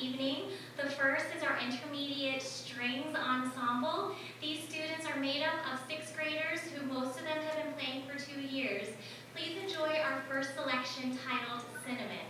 evening. The first is our intermediate strings ensemble. These students are made up of sixth graders who most of them have been playing for two years. Please enjoy our first selection titled Cinnamon.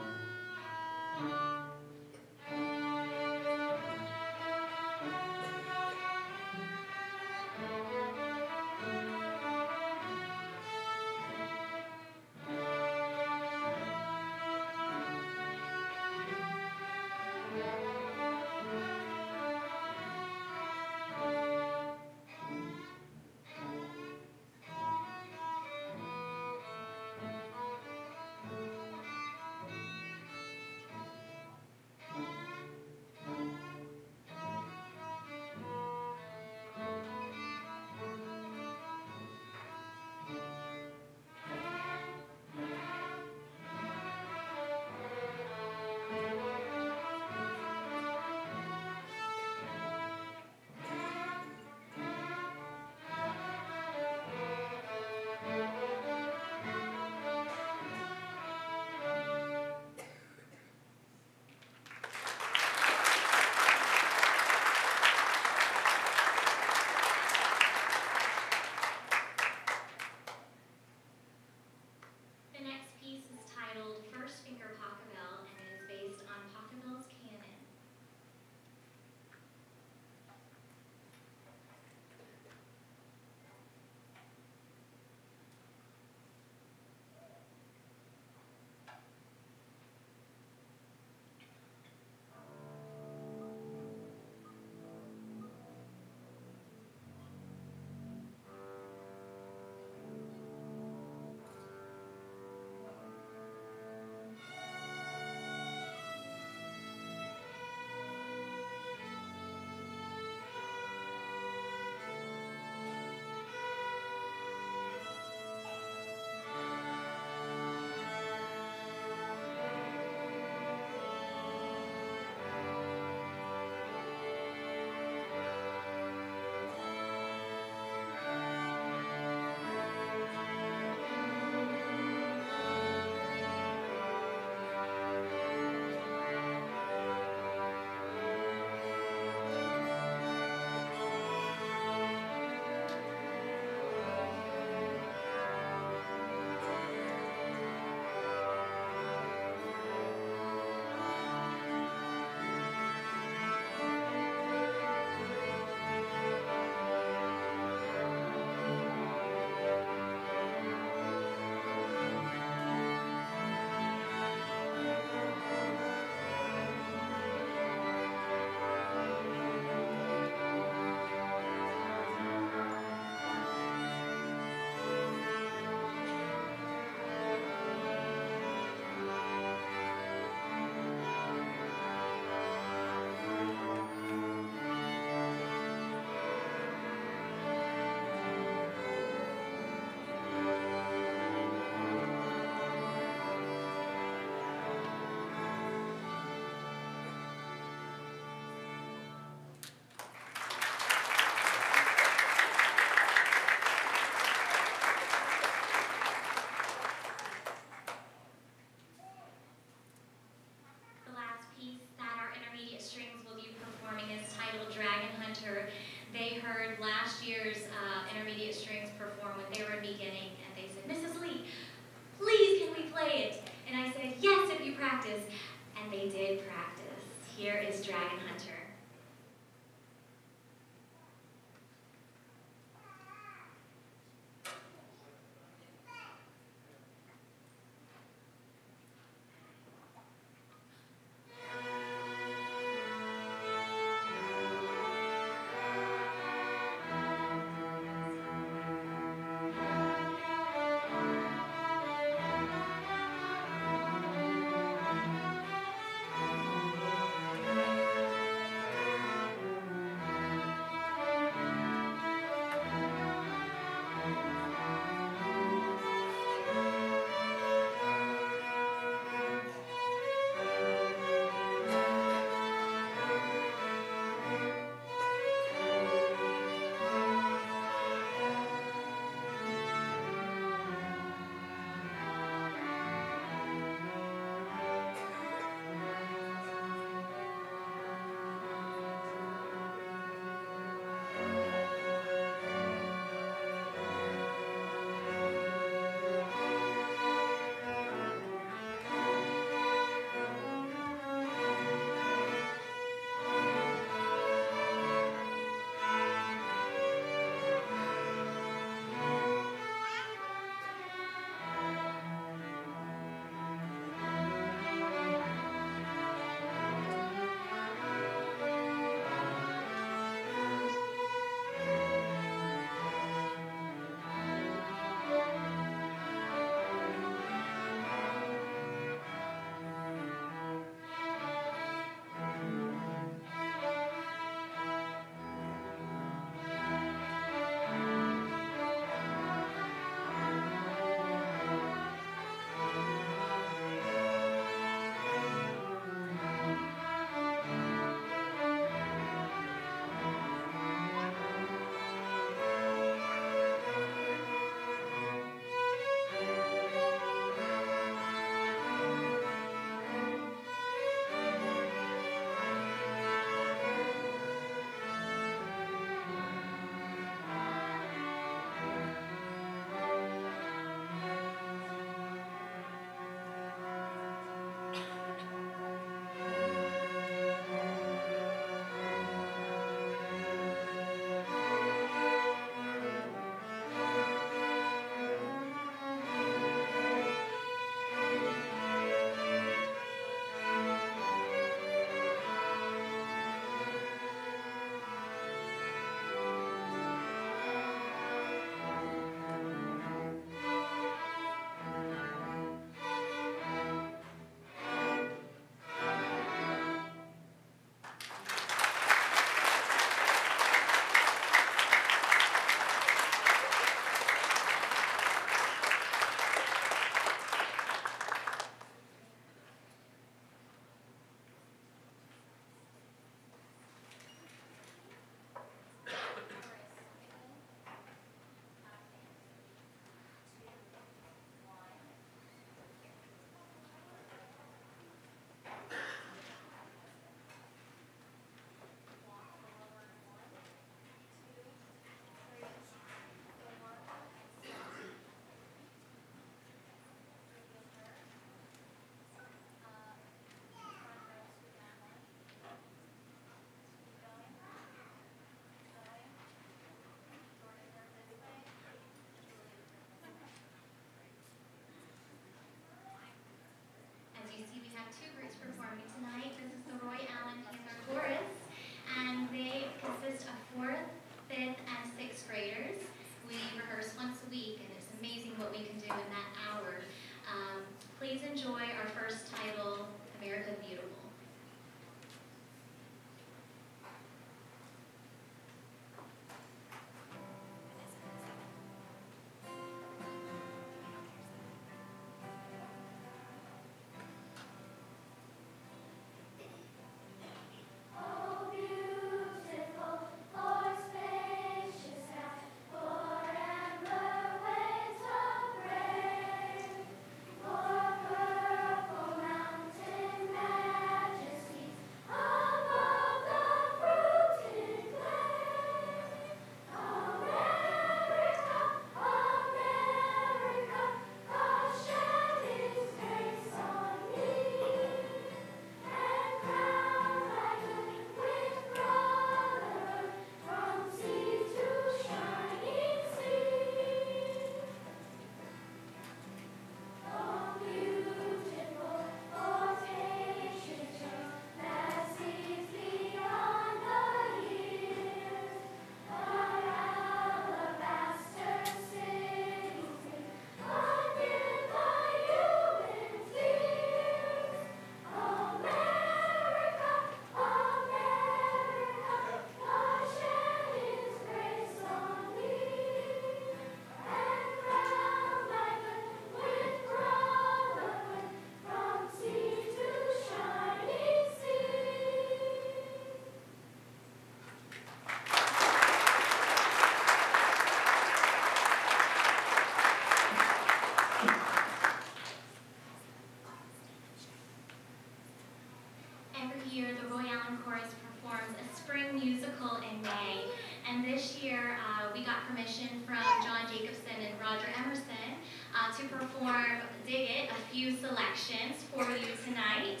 Every year, the Roy Allen Chorus performs a spring musical in May, and this year uh, we got permission from John Jacobson and Roger Emerson uh, to perform Dig It, a few selections for you tonight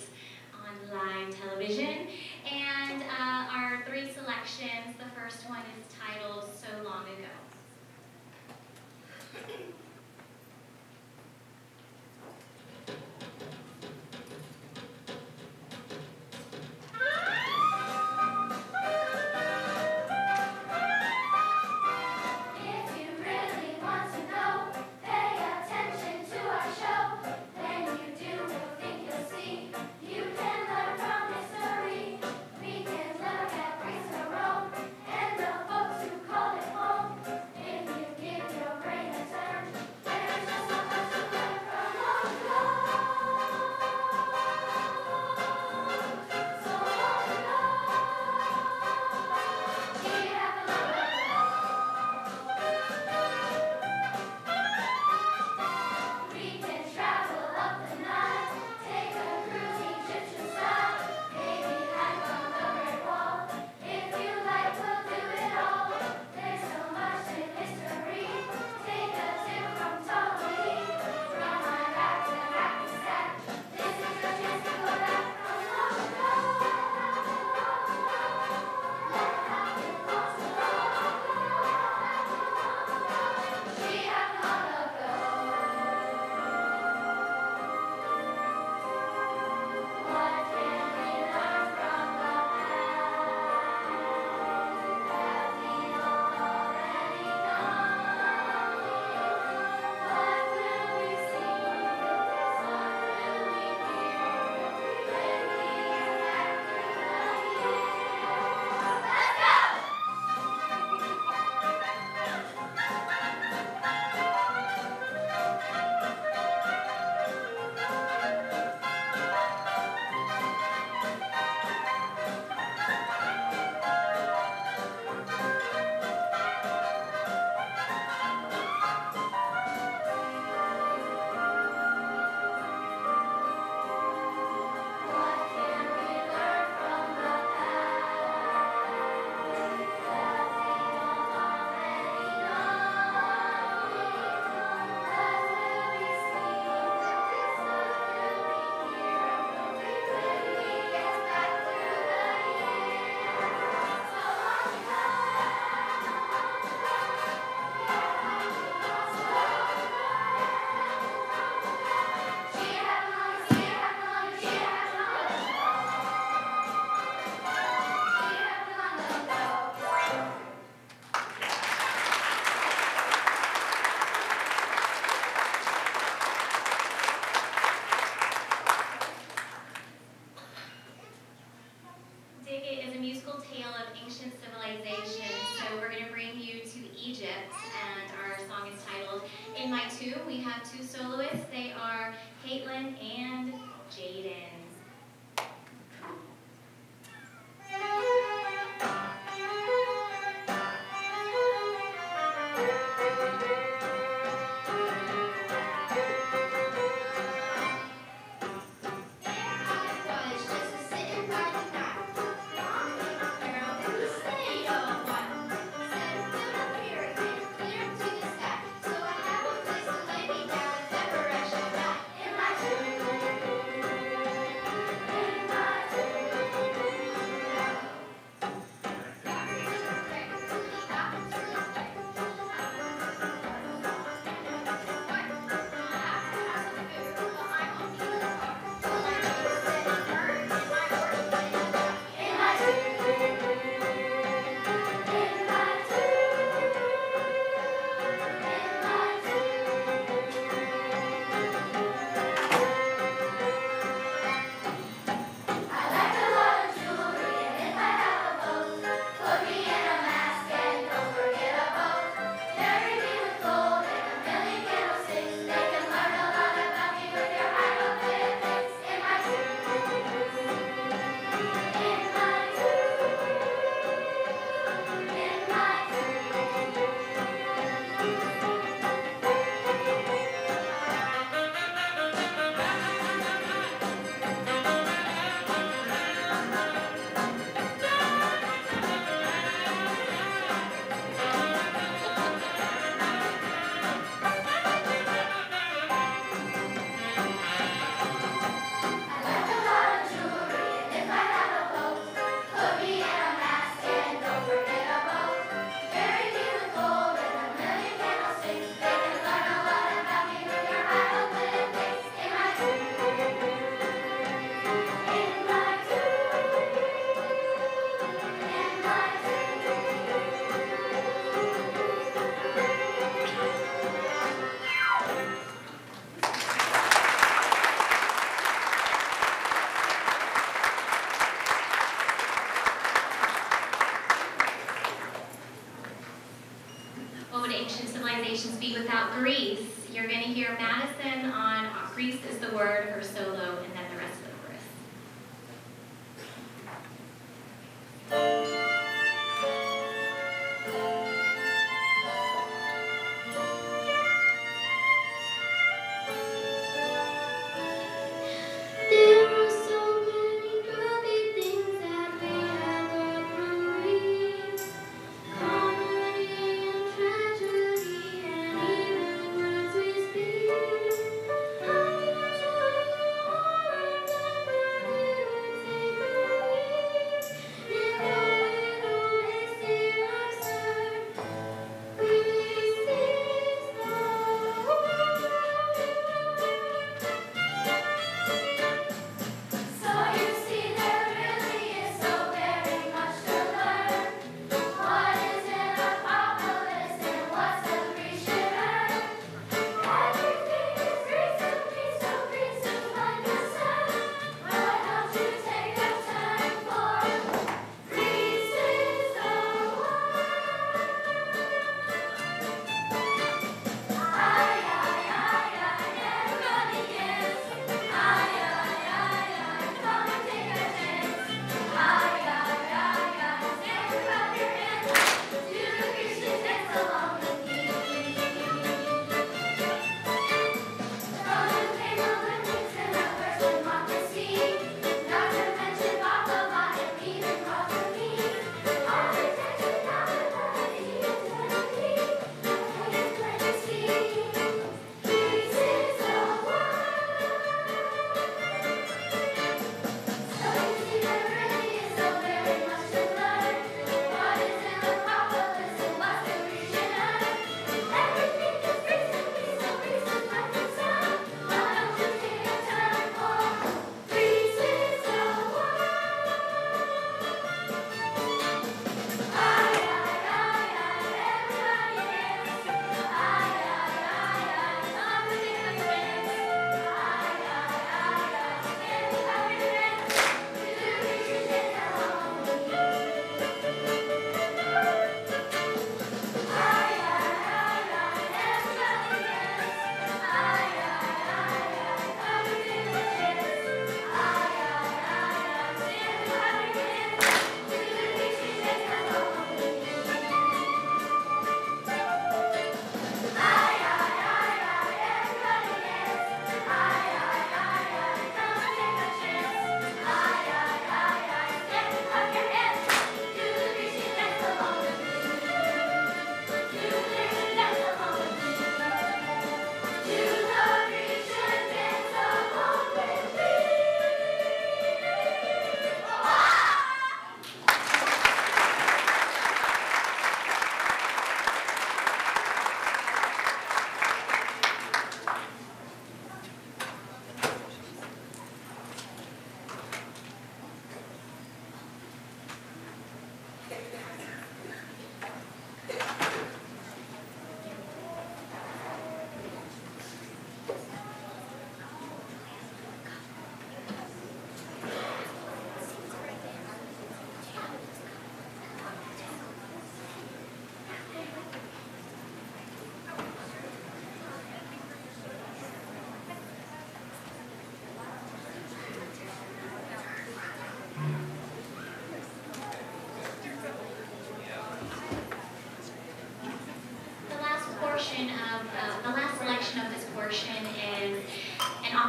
on live television. And uh, our three selections, the first one is titled So Long Ago. we have two soloists. They are Caitlin and Jaden.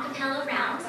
An a cappella round